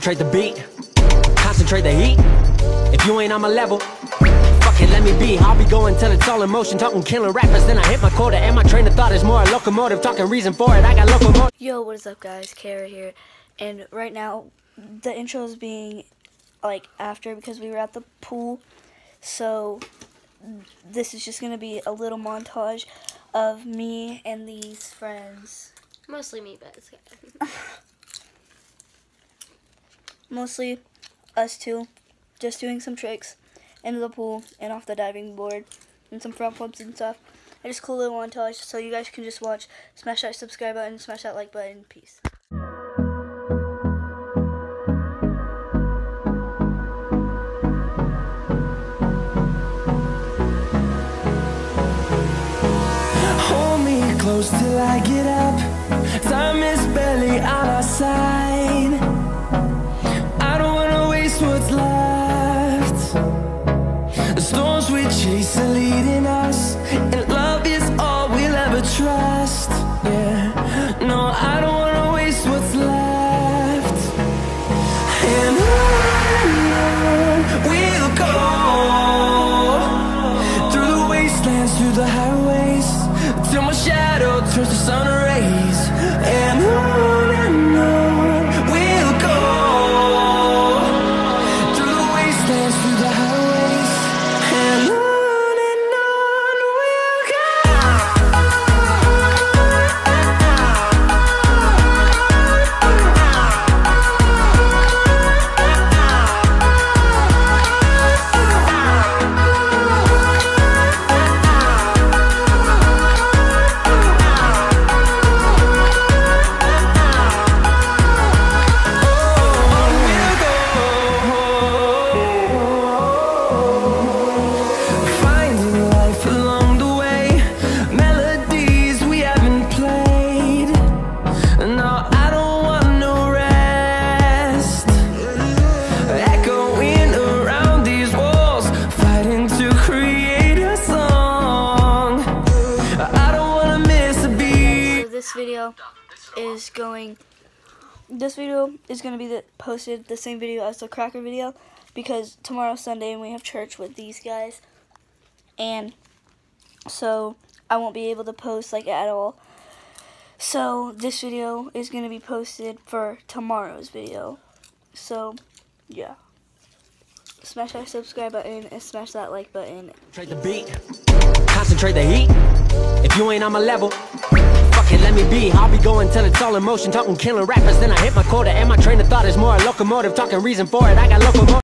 Trade the beat, concentrate the heat. If you ain't on my level, fuck it, let me be. I'll be going till it's all in motion, talking killing rappers. Then I hit my quota, and my train of thought is more a locomotive, talking reason for it. I got locomotive. Yo, what is up, guys? Kara here, and right now the intro is being like after because we were at the pool, so this is just gonna be a little montage of me and these friends. Mostly me, but it's okay. Mostly us two, just doing some tricks into the pool and off the diving board and some front flips and stuff. I just cool little montage so you guys can just watch. Smash that subscribe button, smash that like button. Peace. Hold me close till I get up. Time is barely on our side. This video is going. This video is going to be the, posted the same video as the cracker video because tomorrow's Sunday and we have church with these guys, and so I won't be able to post like at all. So this video is going to be posted for tomorrow's video. So yeah, smash that subscribe button and smash that like button. The beat, concentrate the heat. If you ain't on my level, fuck it, let me be. I'll be going till it's all in motion, talking killing rappers. Then I hit my quota, and my train of thought is more a locomotive, talking reason for it. I got locomotive.